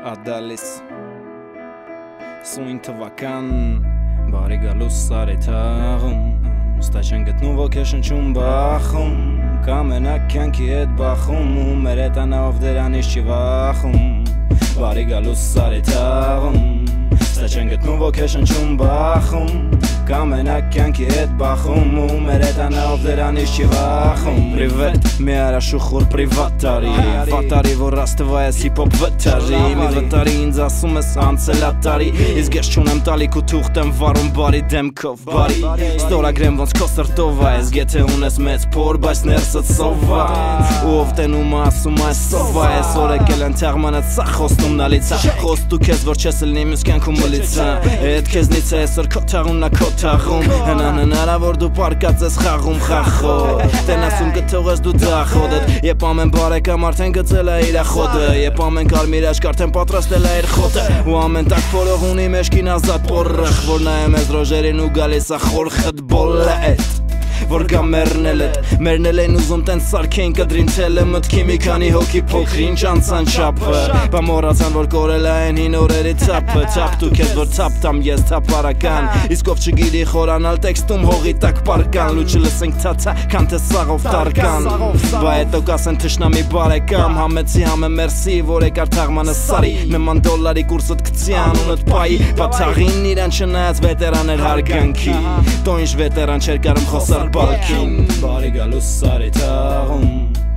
Ադալիս Սույն թվական բարի գալուս սարեթաղում Ուստա չեն գտնում ոգեշնչում բախում Կամենակ կյանքի հետ բախում ու մեր հետ անավ դրանից չի վախում Բարի գալուս սարեթաղում Ուստա չեն գտնում ոգեշնչում բախում Կամենակ կյանքի հետ բախում ու մեր հետ անավ դրանից չի վախում Պրիվետ, մի արաշուխոր պրիվատ տարի Վատարի, որ աստվա ես հիպոպ վտարի Մի վտարի ինձ ասում ես անցել ատարի Իսկ ես չունեմ տալիք ու թուղթ եմ վարում բարի դեմքով Բարի, ստորագրեմ ոնց քո սրտով ա Ես գեթե ունես մեծ փոր, բայց ներսդ սովա Ու ով տենում ասում այս սովա ես Օրեկել են թեղմանդ սա խոստում նալիցա Խոստու քեզ որ չես լնի մյուս կյանքում լիցա Էդ քեզնից է այսօր քո թաղուննա քո թաղում Հնան հնարավոր դու պարկած ես խաղում խախոր Տենասում կթողես դու ձախոդդ Եբ ամեն բարեկամ արդեն գծել է իր խոդը Եբ ամեն կարմիր աշկ արդեն պատրաստել է իր խոտը Ու ամեն տակ փորող ունի մեջքին ազատ պորրախ Որ նայեմ ես ռոժերին ու գալիս է խոր խտբոլը էտ որ գա մեռնել էդ Մերնել են ուզում տեն սարքեն կդրին թելը մտքի մի քանի հոգի փոքր ինչ անցան չափը Բա մոռացան որ կորել են հին օրերի թափը Թափ դու քեզ որ թափ տամ ես թափարական Իսկ ով չգիտի խորանալ տեքստում հողի տակ պարկան Լուչը լսենք թաթա քան թե սաղով տարկան Բա հետո կասեն թշնամի բարեկամ Համեցի համը մերսի որ եկար թաղմանը սարի Նման դոլարի կուրսդ կցյան ունդ պայի Բա թաղին իրան չնայած վետերան էր հարգանքի Տո ինչ վետերան չեր կարում խոսալ բալքին Բարի գալուս սարի թաղում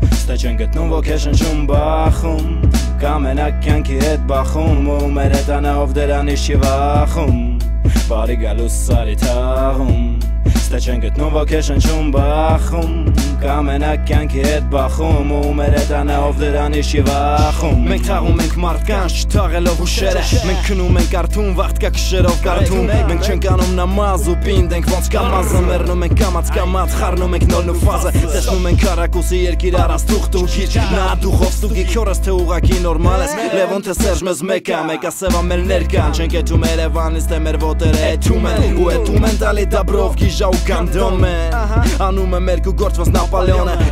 Ստե չեն գտնում ոգեշնչում բախում Կամենակ կյանքի հետ բախում Ու մեր հետ անահով դրանից չի վախում Բարի գալուս սարի թաղում Ստե չեն գտնում ոգեշնչում բախում Կամենակ կյանքի հետ բախում Ու մեր հետ անահով դրանից չի վախում Մենք թաղում ենք մարդկանց չթաղելով ուշերը Մենք քնում ենք արթուն վաղտ կա քշերով կարթում Մենք չենք անում նամազ ու պինդ ենք ոնց կամազը Մերնում ենք կամած կամած խառնում ենք նոր նուֆազը Տեսնում ենք քարակուսի երկիր առած թուղթ ու քիչ Նա դուխով ստուգի քյորս թե ուղակի նորմալ ես Լևոն թե Սերժ մեզ մեկա մեկա սևա մեր ներկան Չենք եթում Երևանից թե մեր ոտերը եթում են Ու եթում են տալի դաբրով գիժա ու կանդոմ են Անում եմ երկու գործ ոնց espalhona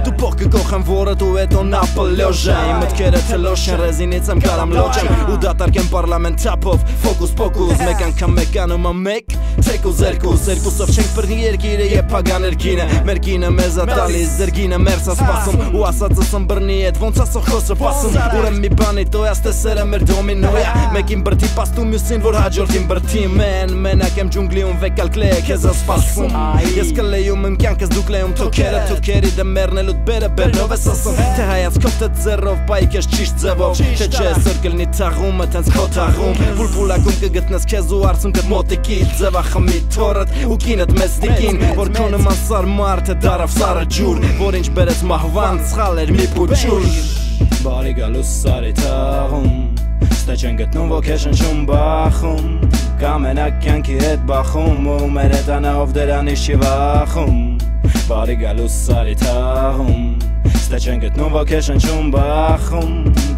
կկոխեմ որը դու հետո Նապոլեոժը Իմ մտքերը թլոշ են ռեզինից եմ կարամ լոջեմ Ու դատարկեմ պարլամենտ թափով Ֆոկուս պոկուս մեկ անգամ մեկ անում եմ մեկ Թեկուզ երկուս երկուսով չենք բռնի երկիրը եւ փագան երկինը Մեր կինը մեզ ա տալիս ձերգինը մերս ա սպասում Ու ասածս ըմ բռնի հետ ոնց ասո խոսը պասում Ուրեմ մի բանի տոյաս տեսել եմ մեր դոմինոյա Մեկին բրդի պաստում մյուսին որ հաջորդին բրդի մեն Մենակ եմ ջունգլիում վեկալ կլեյ քեզ ա սպասում Ես կլեյում իմ կյանքս դու կլեյում թոքերը թոքերի դեմ մեռնելուտ բերը բերնով ես ասում Թե հայացքով թե ձեռով բայք ես ճիշտ ձևով Թե չէ սր կլնի թաղումը տենց քո թաղում Պուլպուլակում կգտնես քեզ ու արցում կդ մոտիկի ձևա խմի թորդ ու կինդ մեծ դիկին Որ քո նման սար մարդ է դարավ սարը ջուր Որ ինչ բերեց մահվան ցխալ էր մի փուչուր Բարի գալուս սարի թաղում Ստե չեն գտնում ոգեշնչում բախում Կամենակ կյանքի հետ բախում ու մեր հետ անահով դրանից չի վախում Բարի գալուս սարի Ստե չեն գտնում ոգեշնչում բախում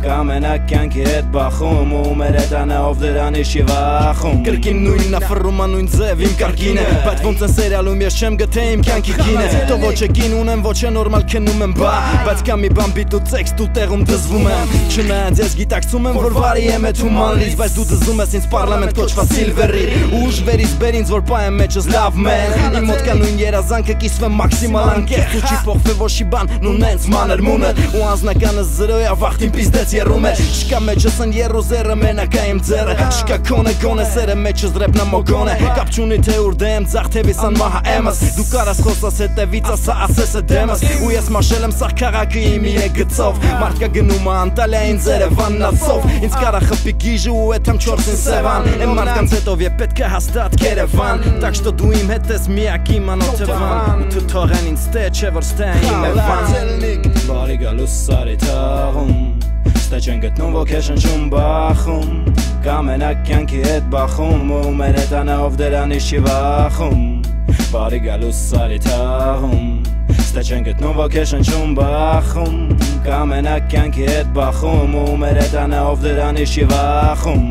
Կամենակ կյանքի հետ բախում ու մեր հետ անահով դրանից չի վախում Կրկին նույնն აფռում նույն ձև իմ կարգինը Բայց ոնց են սերիալում ես չեմ գթե իմ կյանքի կինը Դո ոչ է կին ունեմ ոչ է նորմալ քնում եմ բա Բայց կա մի բան բիտ ու տեքստ ու տեղում դզվում եմ Չնայած ես գիտակցում եմ որ վարի եմ էթ հումանլից Բայց դու դզում ես ինձ պարլամենտ կոչված Սիլվերի Ու ուժվերից բեր ինձ որ պայեմ մեջս լավ մեն Իմ մոտ կա նույն երազանքը կիսվեմ մաքսիմալ անկեղծ ու չի փոխվի ոչ մի բան նու նենց մանր մունը ու անձնականը զրոյա վախտին պիզդեց երում է Չկա մեջս են երուզերը մենակա իմ ձերը Չկա կոնը կոնը սերը մեջս ռեպնա մոգոնը Կապ չունի թե ուր դեմ ձախ թևիսան մահա էմս Դու կարաս խոսաս հետևից ասա ասես է դեմս Ու ես մաշել եմ սաղ քաղաքը իմ իրե գծով Մարդկա գնում է Անտալիային ձերևան նացով Ինձ կարա խպի գիժը ու էթեմ չորսին սևան Եմ մարդկանց հետով է պետք է հաստատ կերևան Так что դու իմ հետ ես միակ իմ անոթևան Ու դու թողեն ինձ տե չէ որ ստե իմ է վան Բարի գալուս սարի թաղում Ստե չեն գտնում ոգեշնչում բախում Կամենակ կյանքի հետ բախում Ու մեր հետ անահով դրանից չի վախում Բարի գալուս սարի թաղում Ստե չեն գտնում ոգեշնչում բախում Կամենակ կյանքի հետ բախում Ու մեր հետ անահով դրանից չի վախում